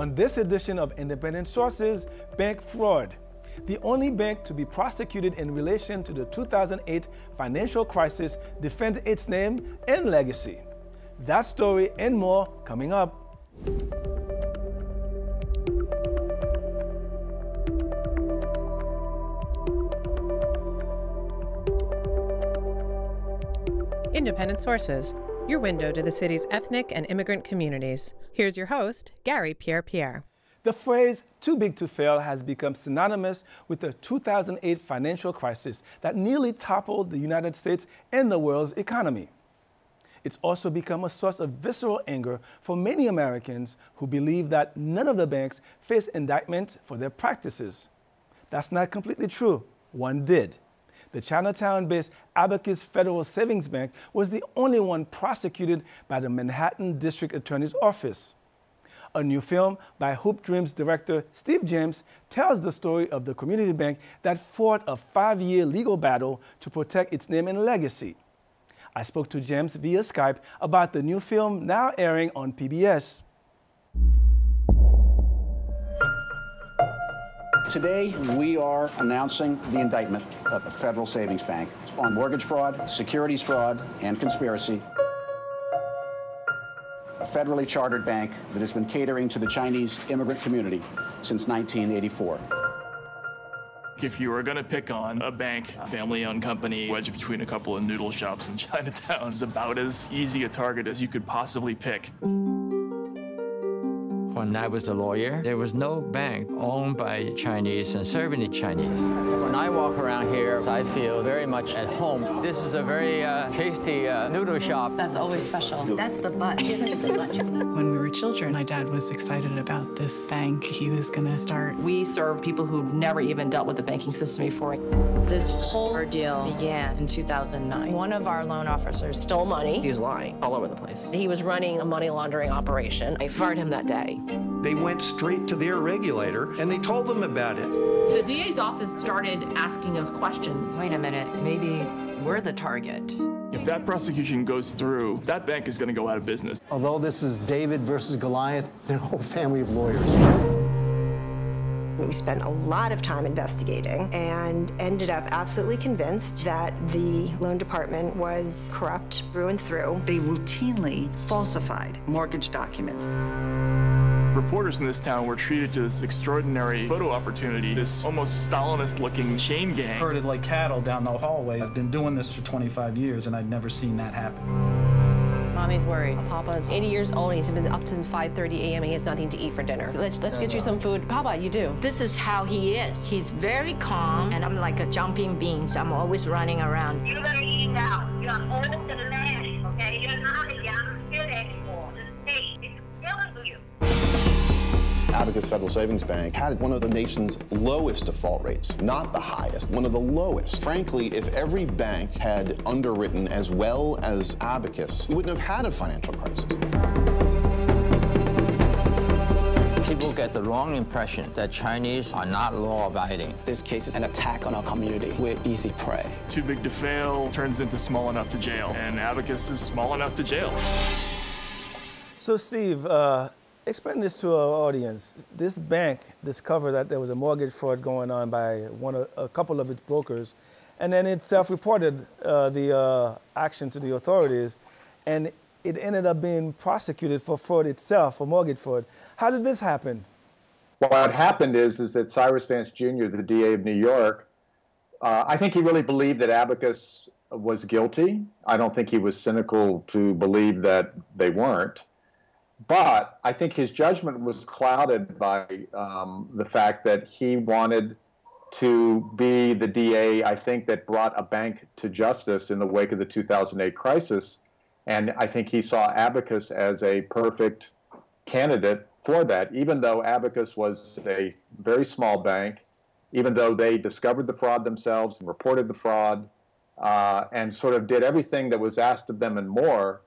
on this edition of Independent Sources Bank Fraud, the only bank to be prosecuted in relation to the 2008 financial crisis defends its name and legacy. That story and more coming up. Independent Sources, your window to the city's ethnic and immigrant communities. Here's your host, Garry Pierre Pierre. The phrase too big to fail has become synonymous with the 2008 financial crisis that nearly toppled the United States and the world's economy. It's also become a source of visceral anger for many Americans who believe that none of the banks face indictment for their practices. That's not completely true. One did. The Chinatown based Abacus Federal Savings Bank was the only one prosecuted by the Manhattan District Attorney's Office. A new film by Hoop Dreams director Steve James tells the story of the community bank that fought a five year legal battle to protect its name and legacy. I spoke to James via Skype about the new film now airing on PBS. Today, we are announcing the indictment of the Federal Savings Bank on mortgage fraud, securities fraud, and conspiracy a federally chartered bank that has been catering to the Chinese immigrant community since 1984. If you were going to pick on a bank, a family-owned company, wedged between a couple of noodle shops in Chinatown is about as easy a target as you could possibly pick. When I was a lawyer, there was no bank owned by Chinese and serving the Chinese. When I walk around here, I feel very much at home. This is a very uh, tasty uh, noodle shop. That's always special. That's the bunch, isn't it, the bunch? when we were children, my dad was excited about this bank he was going to start. We serve people who've never even dealt with the banking system before. This whole ordeal began in 2009. One of our loan officers stole money. He was lying all over the place. He was running a money laundering operation. I fired him that day. They went straight to their regulator and they told them about it. The DA's office started asking us questions. Wait a minute, maybe we're the target. If that prosecution goes through, that bank is going to go out of business. Although this is David versus Goliath, they're a whole family of lawyers. We spent a lot of time investigating and ended up absolutely convinced that the loan department was corrupt through and through. They routinely falsified mortgage documents. Reporters in this town were treated to this extraordinary photo opportunity, this almost Stalinist-looking chain gang. Herded like cattle down the hallway. I've been doing this for 25 years, and I'd never seen that happen. Mommy's worried. Papa's 80 years old. He's been up since 5:30 a.m. He has nothing to eat for dinner. Let's let's get you some food. Papa, you do. This is how he is. He's very calm, and I'm like a jumping beans. I'm always running around. You're gonna eat now. You're old to the land, okay? You're not Abacus Federal Savings Bank had one of the nation's lowest default rates, not the highest, one of the lowest. Frankly, if every bank had underwritten as well as Abacus, we wouldn't have had a financial crisis. People get the wrong impression that Chinese are not law-abiding. This case is an attack on our community. We're easy prey. Too big to fail turns into small enough to jail, and Abacus is small enough to jail. So, Steve, uh, explain this to our audience. This bank discovered that there was a mortgage fraud going on by one, of, a couple of its brokers, and then it self-reported uh, the uh, action to the authorities, and it ended up being prosecuted for fraud itself, for mortgage fraud. How did this happen? Well, what happened is, is that Cyrus Vance Jr., the DA of New York, uh, I think he really believed that Abacus was guilty. I don't think he was cynical to believe that they weren't. But I think his judgment was clouded by um, the fact that he wanted to be the DA, I think, that brought a bank to justice in the wake of the 2008 crisis. And I think he saw Abacus as a perfect candidate for that, even though Abacus was a very small bank, even though they discovered the fraud themselves and reported the fraud uh, and sort of did everything that was asked of them and more.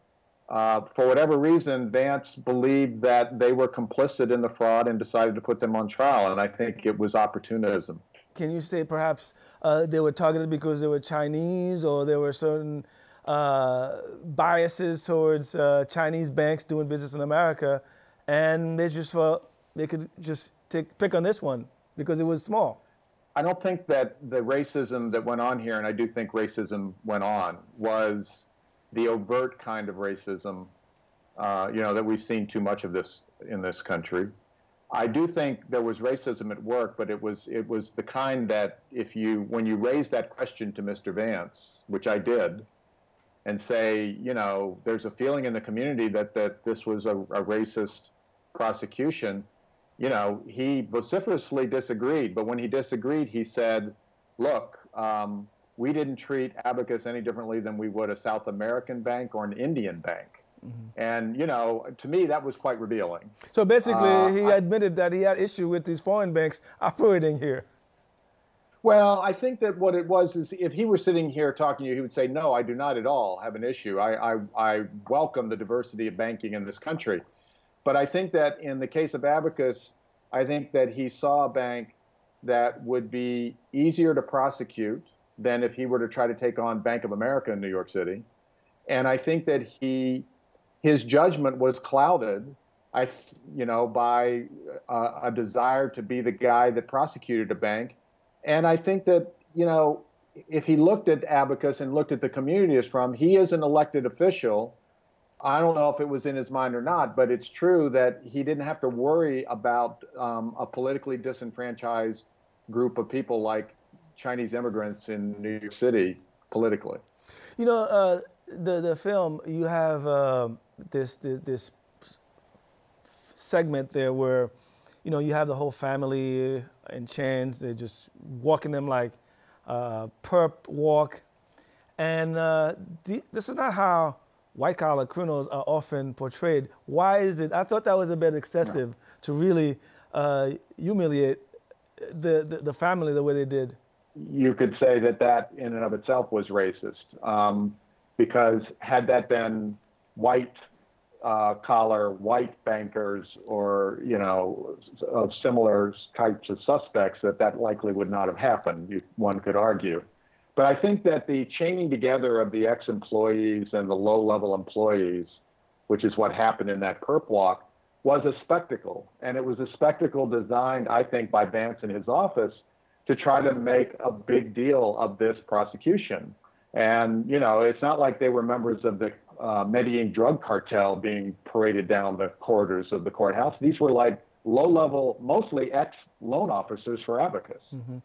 Uh, for whatever reason, Vance believed that they were complicit in the fraud and decided to put them on trial. And I think it was opportunism. Can you say perhaps uh, they were targeted because they were Chinese or there were certain uh, biases towards uh, Chinese banks doing business in America and they just felt they could just take pick on this one because it was small. I don't think that the racism that went on here, and I do think racism went on, was the overt kind of racism, uh, you know, that we've seen too much of this in this country. I do think there was racism at work, but it was it was the kind that if you when you raise that question to Mr. Vance, which I did, and say, you know, there's a feeling in the community that that this was a, a racist prosecution, you know, he vociferously disagreed. But when he disagreed, he said, look, um, we didn't treat Abacus any differently than we would a South American bank or an Indian bank. Mm-hmm. And, you know, to me, that was quite revealing. So basically, uh, he I, admitted that he had issue with these foreign banks operating here. Well, I think that what it was is if he were sitting here talking to you, he would say, No, I do not at all have an issue. I, I, I welcome the diversity of banking in this country. But I think that in the case of Abacus, I think that he saw a bank that would be easier to prosecute than if he were to try to take on Bank of America in New York City. And I think that he, his judgment was clouded, I, you know, by a, a desire to be the guy that prosecuted a bank. And I think that, you know, if he looked at Abacus and looked at the community is from, he is an elected official I don't know if it was in his mind or not, but it's true that he didn't have to worry about um, a politically disenfranchised group of people like Chinese immigrants in New York City politically. You know, uh, the the film you have uh, this, this, this segment there where you know you have the whole family in chains. They're just walking them like uh, perp walk, and uh, the, this is not how white collar criminals are often portrayed. Why is it? I thought that was a bit excessive no. to really uh, humiliate the, the, the, family the way they did. You could say that that in and of itself was racist, um, because had that been white uh, collar, white bankers, or you know, of similar types of suspects, that that likely would not have happened. You, one could argue. But I think that the chaining together of the ex employees and the low level employees, which is what happened in that perp walk, was a spectacle. And it was a spectacle designed, I think, by Vance and his office to try to make a big deal of this prosecution. And, you know, it's not like they were members of the uh, Medellin drug cartel being paraded down the corridors of the courthouse. These were like low level, mostly ex loan officers for Abacus. Mm-hmm.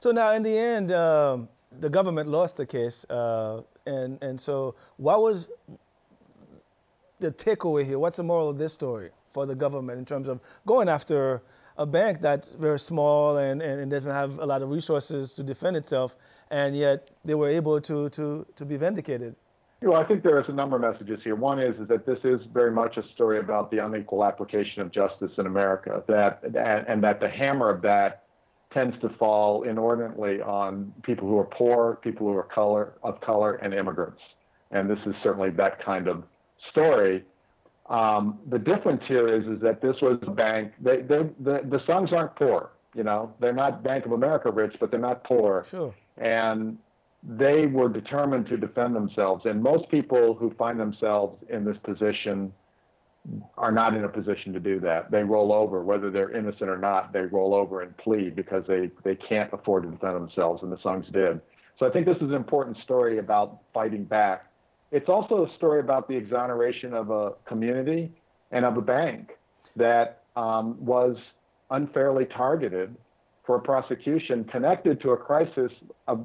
So now, in the end, um, the government lost the case, uh, and and so what was the takeaway here? What's the moral of this story for the government in terms of going after a bank that's very small and, and, and doesn't have a lot of resources to defend itself, and yet they were able to to to be vindicated? Well, I think there is a number of messages here. One is, is that this is very much a story about the unequal application of justice in America, that and that the hammer of that tends to fall inordinately on people who are poor, people who are color of color, and immigrants. And this is certainly that kind of story. Um, the difference here is is that this was a bank. They, they, the the Sungs aren't poor. You know, they're not Bank of America rich, but they're not poor. Sure. And they were determined to defend themselves. And most people who find themselves in this position are not in a position to do that. They roll over, whether they're innocent or not. They roll over and plead because they they can't afford to defend themselves, and the Sungs did. So I think this is an important story about fighting back. It's also a story about the exoneration of a community and of a bank that um, was unfairly targeted for a prosecution connected to a crisis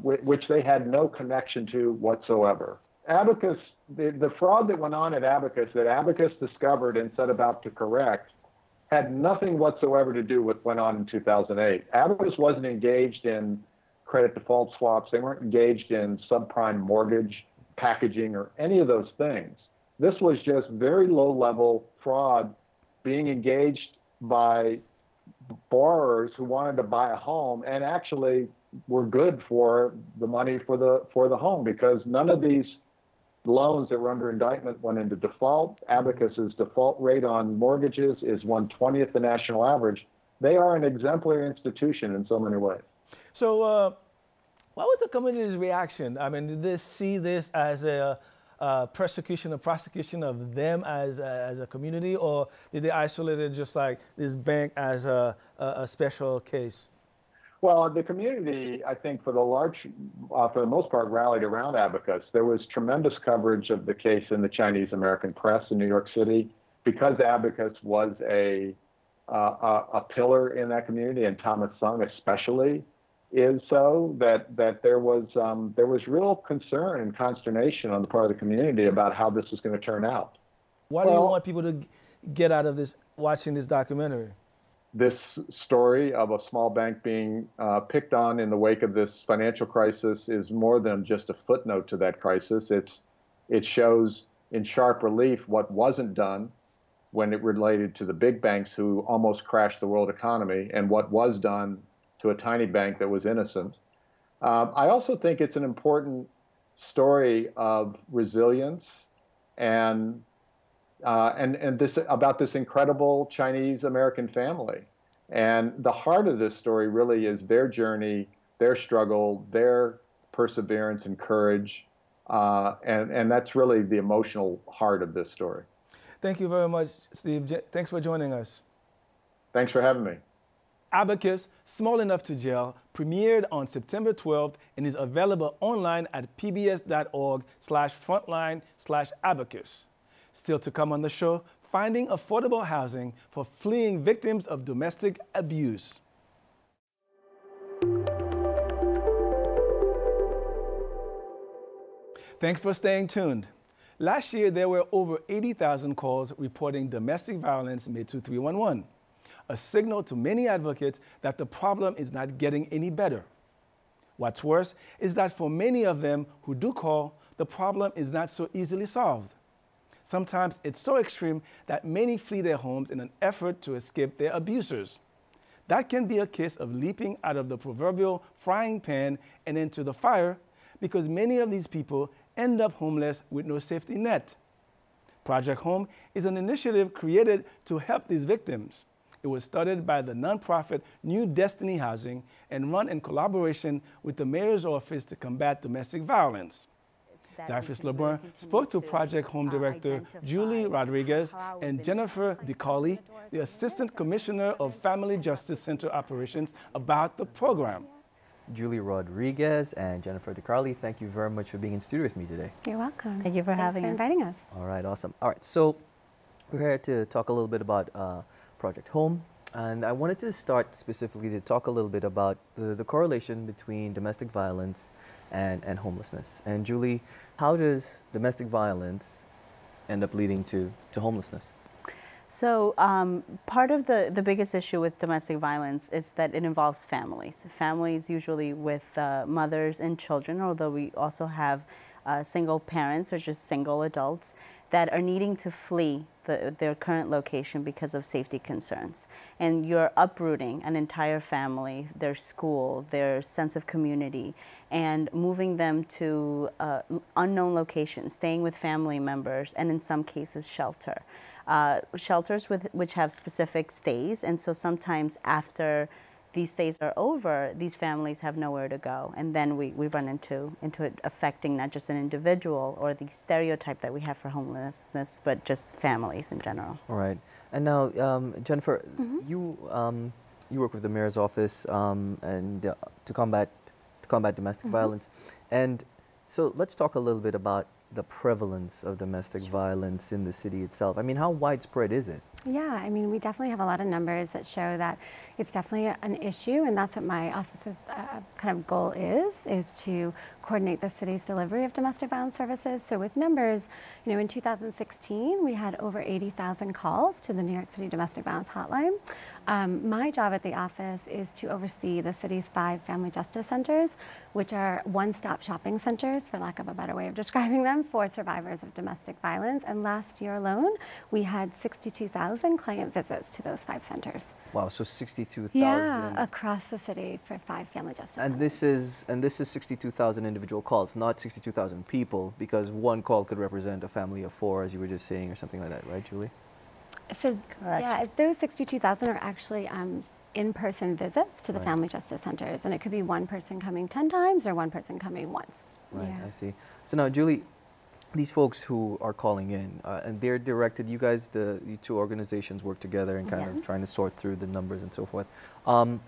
which they had no connection to whatsoever. Abacus, the, the fraud that went on at Abacus, that Abacus discovered and set about to correct, had nothing whatsoever to do with what went on in 2008. Abacus wasn't engaged in credit default swaps. They weren't engaged in subprime mortgage packaging or any of those things. This was just very low level fraud being engaged by borrowers who wanted to buy a home and actually were good for the money for the for the home because none of these loans that were under indictment went into default. Abacus's default rate on mortgages is 120th the national average. They are an exemplary institution in so many ways. So, uh, what was the community's reaction? I mean, did they see this as a, persecution or prosecution of them as, uh, as a community, or did they isolate it just like this bank as a, a, a special case? Well, the community, I think, for the large, uh, for the most part, rallied around Abacus. There was tremendous coverage of the case in the Chinese American press in New York City because Abacus was a uh, a, a, pillar in that community, and Thomas Sung especially is so. That that there was um, there was real concern and consternation on the part of the community about how this was going to turn out. Why well, do you want people to get out of this watching this documentary? this story of a small bank being uh, picked on in the wake of this financial crisis is more than just a footnote to that crisis. It's it shows in sharp relief what wasn't done when it related to the big banks who almost crashed the world economy, and what was done to a tiny bank that was innocent. Um, I also think it's an important story of resilience and uh, and and this about this incredible Chinese American family. And the heart of this story really is their journey, their struggle, their perseverance and courage, uh, and and that's really the emotional heart of this story. Thank you very much, Steve. Thanks for joining us. Thanks for having me. Abacus, Small Enough to Jail, premiered on September 12th and is available online at pbs.org slash frontline slash abacus. Still to come on the show, finding affordable housing for fleeing victims of domestic abuse. Thanks for staying tuned. Last year, there were over 80,000 calls reporting domestic violence made to 311, a signal to many advocates that the problem is not getting any better. What's worse is that for many of them who do call, the problem is not so easily solved. Sometimes it's so extreme that many flee their homes in an effort to escape their abusers. That can be a case of leaping out of the proverbial frying pan and into the fire because many of these people end up homeless with no safety net. Project Home is an initiative created to help these victims. It was started by the nonprofit New Destiny Housing and run in collaboration with the mayor's office to combat domestic violence. Zarfis LeBrun spoke to Project Home uh, Director Yuly Rodriguez and Jennifer DeCarli, the Assistant Commissioner of Family Justice Center Operations, about the program. Yuly Rodriguez and Jennifer DeCarli, thank you very much for being in studio with me today. You're welcome. Thank you for Thanks having for us. inviting us. All right, awesome. All right, so we're here to talk a little bit about uh, Project Home. And I wanted to start specifically to talk a little bit about the, the correlation between domestic violence and, and homelessness. And Yuly, how does domestic violence end up leading to, to homelessness? So um, part of the, the biggest issue with domestic violence is that it involves families. Families usually with uh, mothers and children, although we also have uh, single parents or just single adults that are needing to flee the, their current location because of safety concerns. And you're uprooting an entire family, their school, their sense of community, and moving them to uh, unknown locations, staying with family members, and in some cases, shelter. Uh, shelters with, which have specific stays, and so sometimes after these days are over, these families have nowhere to go. And then we, we run into, into it affecting not just an individual or the stereotype that we have for homelessness, but just families in general. All right. And now, um, Jennifer, mm-hmm. you, um, you work with the mayor's office um, and uh, to combat to combat domestic mm-hmm. violence. And so let's talk a little bit about the prevalence of domestic sure. violence in the city itself. I mean, how widespread is it? Yeah, I mean, we definitely have a lot of numbers that show that it's definitely an issue, and that's what my office's uh, kind of goal is, is to coordinate the city's delivery of domestic violence services. So with numbers, you know, in 2016, we had over 80,000 calls to the New York City Domestic Violence Hotline. Um, my job at the office is to oversee the city's five family justice centers, which are one-stop shopping centers, for lack of a better way of describing them, for survivors of domestic violence. And last year alone, we had 62,000 client visits to those five centers. Wow, so 62,000. Yeah, across the city for five family justice and centers. this is and this is 62,000 individual calls, not 62,000 people, because one call could represent a family of four, as you were just saying, or something like that, right, Yuly? So, Correct. yeah, those 62,000 are actually um, in-person visits to the right. family justice centers, and it could be one person coming 10 times or one person coming once. Right, yeah. I see. So now, Yuly, these folks who are calling in, uh, and they're directed, you guys, the, the, two organizations work together and kind yes. of trying to sort through the numbers and so forth. Um,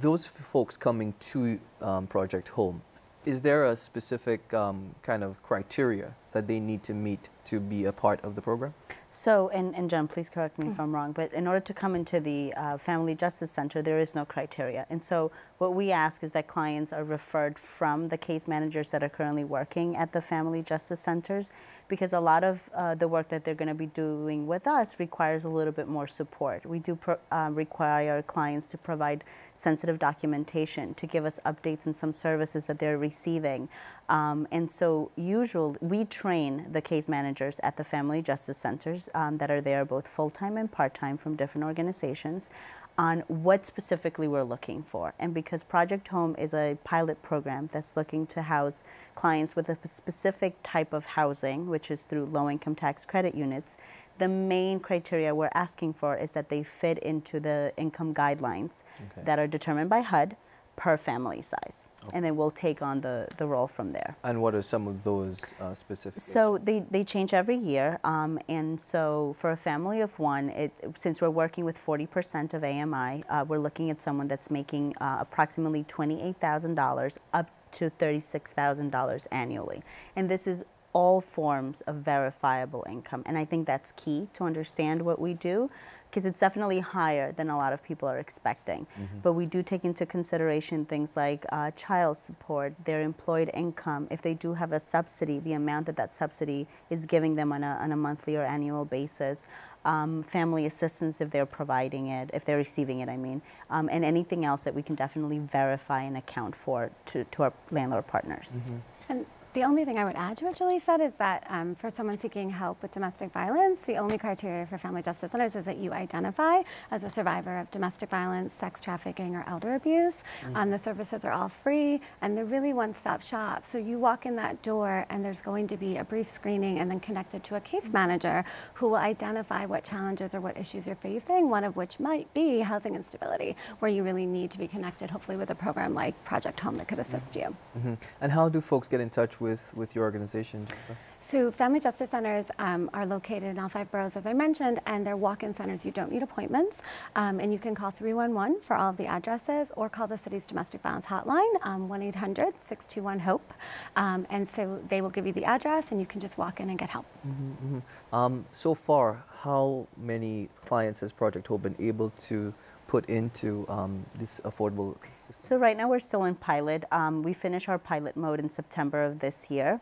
those folks coming to um, Project Home, is there a specific um, kind of criteria that they need to meet to be a part of the program? So, and, and John, please correct me mm. if I'm wrong, but in order to come into the uh, Family Justice Center, there is no criteria. And so what we ask is that clients are referred from the case managers that are currently working at the Family Justice Centers because a lot of uh, the work that they're going to be doing with us requires a little bit more support. We do uh, require clients to provide sensitive documentation, to give us updates on some services that they're receiving. Um, and so, usually, we train the case managers at the Family Justice Centers um, that are there, both full time and part time, from different organizations on what specifically we're looking for. And because Project Home is a pilot program that's looking to house clients with a specific type of housing, which is through low income tax credit units, the main criteria we're asking for is that they fit into the income guidelines okay. that are determined by HUD per family size. Okay. And then we'll take on the, the role from there. And what are some of those uh, specific? So they, they change every year. Um, and so for a family of one, it, since we're working with 40% of AMI, uh, we're looking at someone that's making uh, approximately $28,000 up to $36,000 annually. And this is all forms of verifiable income. And I think that's key to understand what we do because it's definitely higher than a lot of people are expecting. Mm-hmm. But we do take into consideration things like uh, child support, their employed income, if they do have a subsidy, the amount that that subsidy is giving them on a, on a monthly or annual basis. Um, family assistance if they're providing it, if they're receiving it, I mean, um, and anything else that we can definitely verify and account for to, to our landlord partners. Mm-hmm. And the only thing I would add to what Yuly said is that um, for someone seeking help with domestic violence, the only criteria for family justice centers is that you identify as a survivor of domestic violence, sex trafficking, or elder abuse. Mm-hmm. Um, the services are all free, and they're really one-stop shop. So you walk in that door, and there's going to be a brief screening, and then connected to a case manager who will identify what challenges or what issues you're facing. One of which might be housing instability, where you really need to be connected, hopefully, with a program like Project Home that could assist mm-hmm. you. Mm-hmm. And how do folks get in touch with with, with your organization? So Family Justice Centers um, are located in all five boroughs, as I mentioned, and they're walk-in centers. You don't need appointments, um, and you can call 311 for all of the addresses or call the city's domestic violence hotline, 1-800-621-HOPE. Um, um, and so they will give you the address, and you can just walk in and get help. Mm-hmm, mm-hmm. so far, how many clients has Project Hope been able to put into um, this affordable system? So right now we're still in pilot. Um, we finish our pilot mode in September of this year.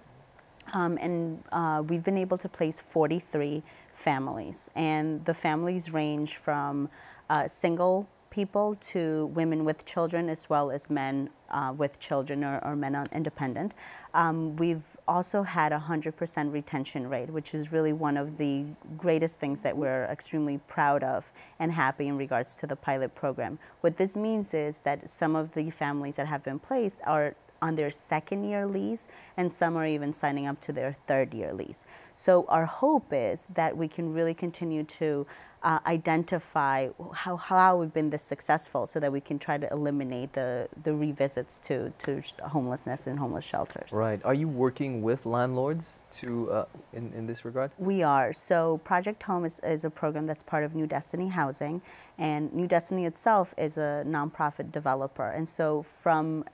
Um, and uh, we've been able to place 43 families. And the families range from uh, single people to women with children as well as men uh, with children or, or men independent. Um, we've also had a 100% retention rate, which is really one of the greatest things that we're extremely proud of and happy in regards to the pilot program. What this means is that some of the families that have been placed are on their second year lease, and some are even signing up to their third year lease. So, our hope is that we can really continue to uh, identify how, how we've been this successful so that we can try to eliminate the, the revisits to, to homelessness and homeless shelters. Right. Are you working with landlords to, uh, in, in this regard? We are. So Project Home is, is a program that's part of New Destiny Housing, and New Destiny itself is a nonprofit developer. And so from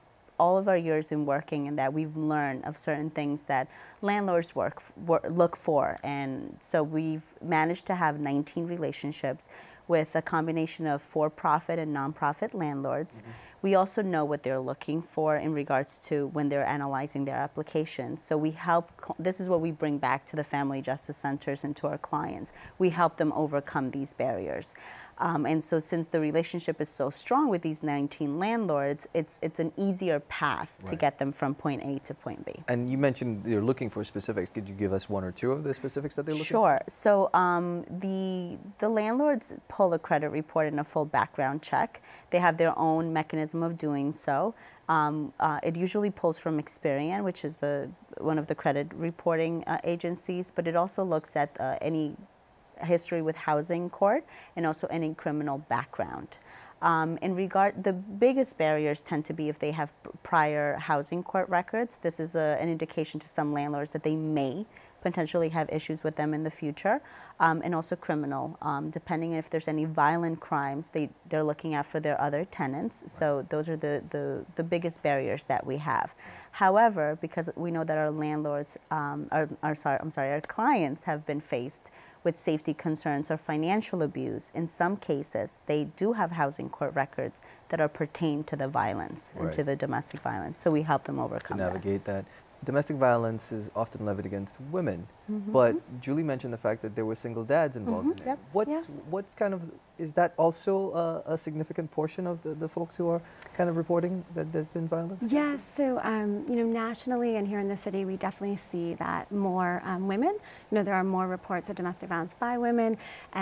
all of our years in working in that we've learned of certain things that landlords work, work, look for. And so we've managed to have 19 relationships with a combination of for-profit and nonprofit landlords. Mm-hmm. we also know what they're looking for in regards to when they're analyzing their applications. So we help this is what we bring back to the family justice centers and to our clients. We help them overcome these barriers um, and so since the relationship is so strong with these 19 landlords, it's, it's an easier path right. to get them from point A to point B. And you mentioned you're looking for specifics. Could you give us one or two of the specifics that they're looking sure. for? Sure. So um, the, the landlords pull a credit report and a full background check. They have their own mechanism of doing so. Um, uh, it usually pulls from Experian, which is the one of the credit reporting uh, agencies, but it also looks at uh, any history with housing court and also any criminal background. Um, in regard, the biggest barriers tend to be if they have prior housing court records. This is a, an indication to some landlords that they may potentially have issues with them in the future, um, and also criminal. Um, depending if there's any violent crimes, they, they're looking out for their other tenants. So those are the, the, the biggest barriers that we have. However, because we know that our landlords, um, our, our, sorry, I'm sorry, our clients have been faced with safety concerns or financial abuse, in some cases, they do have housing court records that are pertain to the violence right. and to the domestic violence. So we help them overcome to navigate that. that domestic violence is often levied against women, -hmm. but Yuly mentioned the fact that there were single dads involved mm -hmm. in it. Yep. What's, yeah. what's kind of, is that also a, a, significant portion of the, the folks who are kind of reporting that there's been violence? Yeah, so, um, you know, nationally and here in the city, we definitely see that more um, women, you know, there are more reports of domestic violence by women,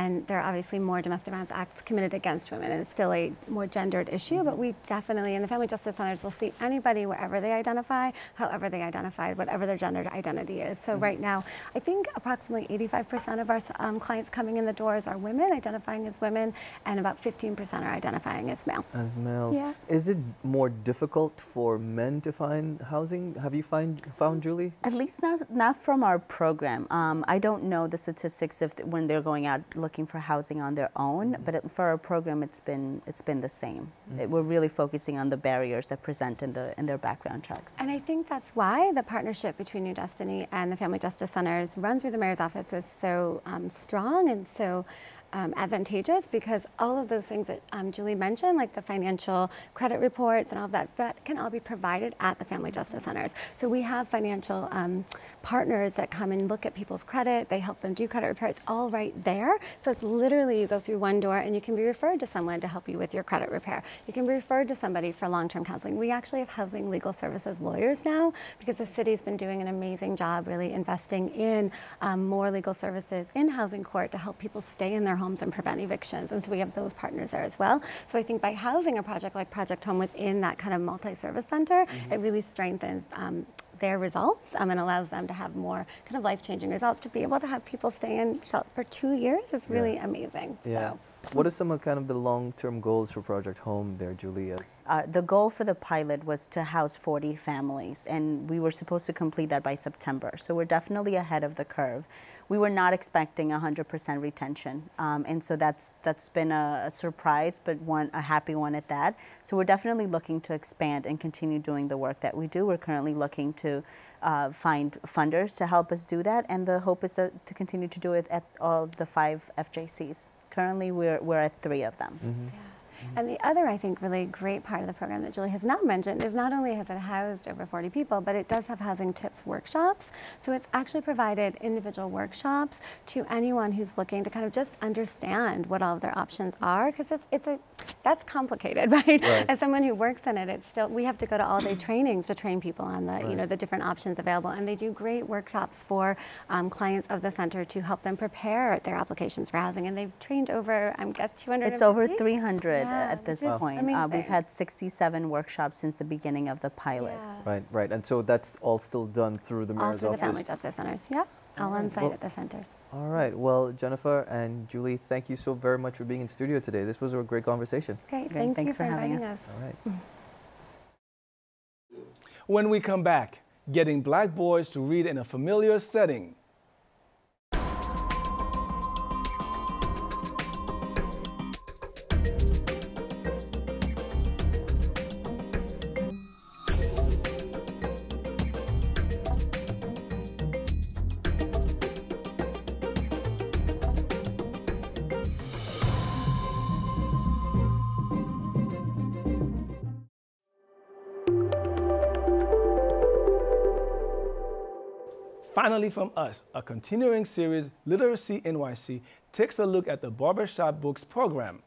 and there are obviously more domestic violence acts committed against women, and it's still a more gendered issue, but we definitely, in the Family Justice Centers, will see anybody wherever they identify, however they identify identified, whatever their gender identity is. So mm -hmm. right now, I think approximately 85% of our um, clients coming in the doors are women, identifying as women, and about 15% are identifying as male. As male. Yeah. Is it more difficult for men to find housing? Have you find, found, Yuly? At least not, not from our program. Um, I don't know the statistics of when they're going out looking for housing on their own, mm -hmm. but it, for our program, it's been, it's been the same. Mm -hmm. it, we're really focusing on the barriers that present in, the, in their background checks. And I think that's why the partnership between New Destiny and the Family Justice Centers run through the mayor's office is so um, strong and so um, advantageous because all of those things that um, Yuly mentioned, like the financial credit reports and all of that, that can all be provided at the Family Justice Centers. So we have financial um, partners that come and look at people's credit. They help them do credit repair. It's all right there. So it's literally you go through one door and you can be referred to someone to help you with your credit repair. You can be referred to somebody for long-term counseling. We actually have housing legal services lawyers now because the city's been doing an amazing job really investing in um, more legal services in housing court to help people stay in their homes and prevent evictions. And so we have those partners there as well. So I think by housing a project like Project Home within that kind of multi-service center, mm -hmm. it really strengthens um, their results um, and allows them to have more kind of life-changing results. To be able to have people stay in shelter for two years is really yeah. amazing. Yeah. So. What are some of kind of the long-term goals for Project Home there, Julia? Uh, the goal for the pilot was to house 40 families, and we were supposed to complete that by September. So we're definitely ahead of the curve we were not expecting 100% retention. Um, and so that's, that's been a, a, surprise, but one, a happy one at that. So we're definitely looking to expand and continue doing the work that we do. We're currently looking to uh, find funders to help us do that. And the hope is that, to continue to do it at all the five FJCs. Currently, we're, we're at three of them. Mm -hmm. yeah. And the other, I think, really great part of the program that Yuly has not mentioned is not only has it housed over 40 people, but it does have housing tips workshops. So it's actually provided individual workshops to anyone who's looking to kind of just understand what all of their options are, because it's, it's a, that's complicated, right? right? As someone who works in it, it's still, we have to go to all day trainings to train people on the, right. you know, the different options available. And they do great workshops for um, clients of the center to help them prepare their applications for housing. And they've trained over, I'm guess 200. It's over 300 yeah, at this point. Uh, we've had 67 workshops since the beginning of the pilot. Yeah. Right, right. And so that's all still done through the mayor's all through office? the Family Justice Centers, yeah. All on site well, at the centers. All right. Well, Jennifer and Yuly, thank you so very much for being in studio today. This was a great conversation. Great. Thank Thanks you for, for inviting us. us. All right. When we come back, getting black boys to read in a familiar setting. From us, a continuing series, Literacy NYC, takes a look at the Barbershop Books program.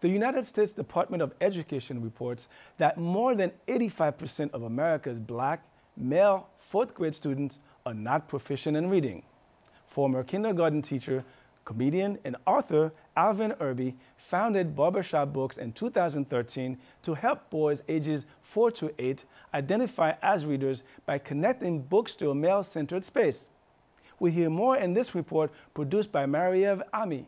The United States Department of Education reports that more than 85% of America's black, male fourth grade students are not proficient in reading. Former kindergarten teacher comedian and author Alvin Irby founded Barbershop Books in 2013 to help boys ages 4 to 8 identify as readers by connecting books to a male-centered space. We hear more in this report produced by Mariev Ami.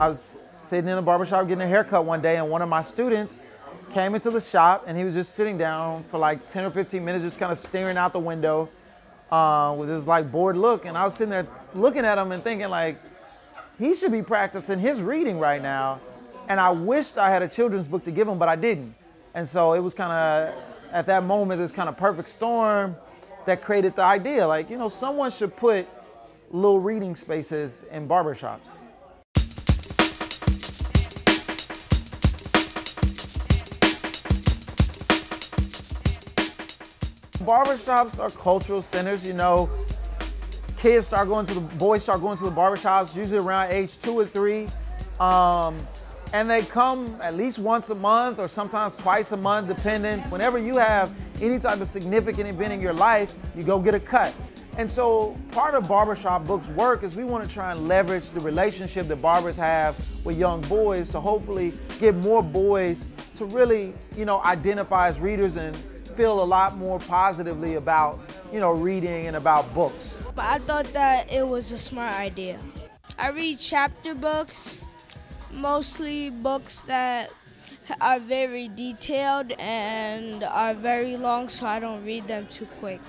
I was sitting in the barbershop getting a haircut one day and one of my students came into the shop and he was just sitting down for like 10 or 15 minutes just kind of staring out the window uh, with this like bored look, and I was sitting there looking at him and thinking like, he should be practicing his reading right now. And I wished I had a children's book to give him, but I didn't. And so it was kind of, at that moment, this kind of perfect storm that created the idea. Like, you know, someone should put little reading spaces in barbershops. Barbershops are cultural centers, you know. Kids start going to the, boys start going to the barbershops usually around age two or three. Um, and they come at least once a month or sometimes twice a month, depending. Whenever you have any type of significant event in your life, you go get a cut. And so part of Barbershop Books work is we want to try and leverage the relationship that barbers have with young boys to hopefully get more boys to really, you know, identify as readers and feel a lot more positively about, you know, reading and about books. But I thought that it was a smart idea. I read chapter books mostly books that are very detailed and are very long, so I don't read them too quick.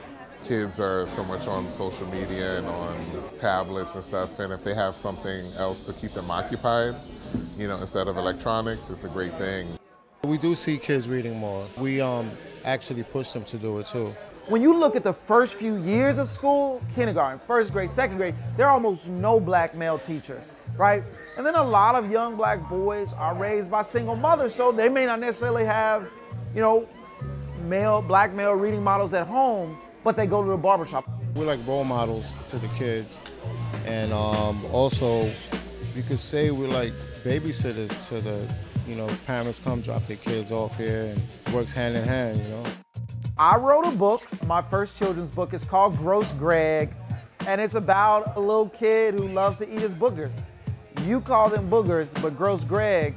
Kids are so much on social media and on tablets and stuff, and if they have something else to keep them occupied, you know, instead of electronics, it's a great thing. We do see kids reading more. We um, actually push them to do it too. When you look at the first few years of school, kindergarten, first grade, second grade, there are almost no black male teachers right? And then a lot of young black boys are raised by single mothers, so they may not necessarily have, you know, male, black male reading models at home, but they go to the barbershop. We're like role models to the kids. And um, also, you could say we're like babysitters to the, you know, parents come drop their kids off here and works hand in hand, you know. I wrote a book, my first children's book. It's called Gross Greg, and it's about a little kid who loves to eat his boogers. You call them boogers, but Gross Greg,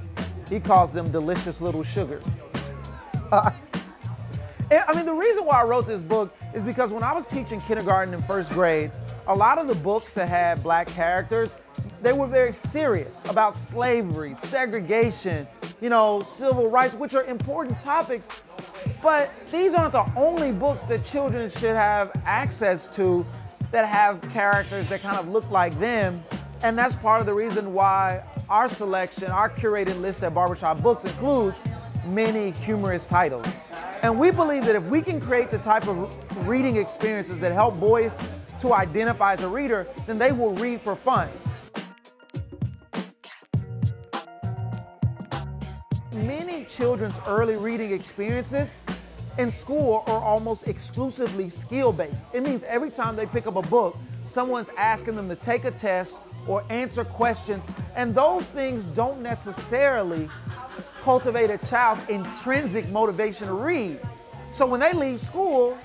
he calls them delicious little sugars. I mean, the reason why I wrote this book is because when I was teaching kindergarten and first grade, a lot of the books that had black characters, they were very serious about slavery, segregation, you know, civil rights, which are important topics. But these aren't the only books that children should have access to that have characters that kind of look like them and that's part of the reason why our selection, our curated list at Barbershop Books includes many humorous titles. And we believe that if we can create the type of reading experiences that help boys to identify as a reader, then they will read for fun. Many children's early reading experiences in school are almost exclusively skill-based. It means every time they pick up a book, someone's asking them to take a test or answer questions. And those things don't necessarily cultivate a child's intrinsic motivation to read. So when they leave school,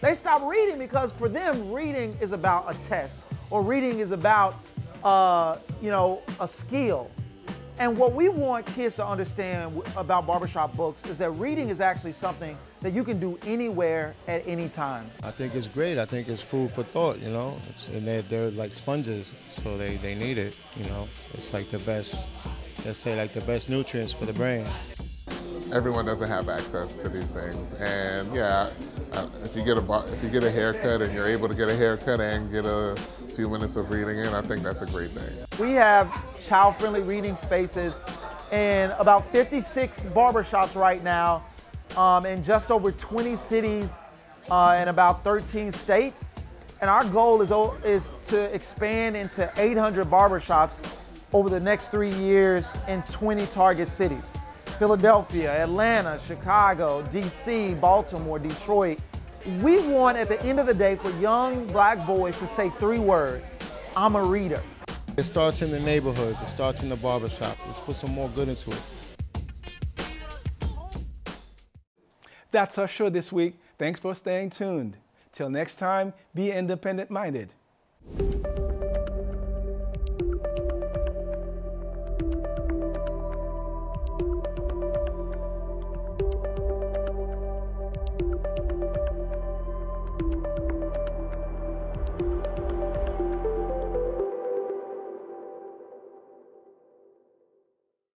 they stop reading because for them, reading is about a test or reading is about, uh, you know, a skill. And what we want kids to understand about barbershop books is that reading is actually something that you can do anywhere at any time. I think it's great. I think it's food for thought, you know. It's, and they're, they're like sponges, so they, they need it, you know. It's like the best, let's say like the best nutrients for the brain. Everyone doesn't have access to these things, and yeah, uh, if you get a if you get a haircut and you're able to get a haircut and get a few minutes of reading in, I think that's a great thing. We have child-friendly reading spaces in about 56 barbershops right now um, in just over 20 cities uh, in about 13 states. And our goal is, is to expand into 800 barbershops over the next three years in 20 target cities. Philadelphia, Atlanta, Chicago, DC, Baltimore, Detroit, we want at the end of the day for young black boys to say three words, I'm a reader. It starts in the neighborhoods, it starts in the barbershops. Let's put some more good into it. That's our show this week. Thanks for staying tuned. Till next time, be independent minded.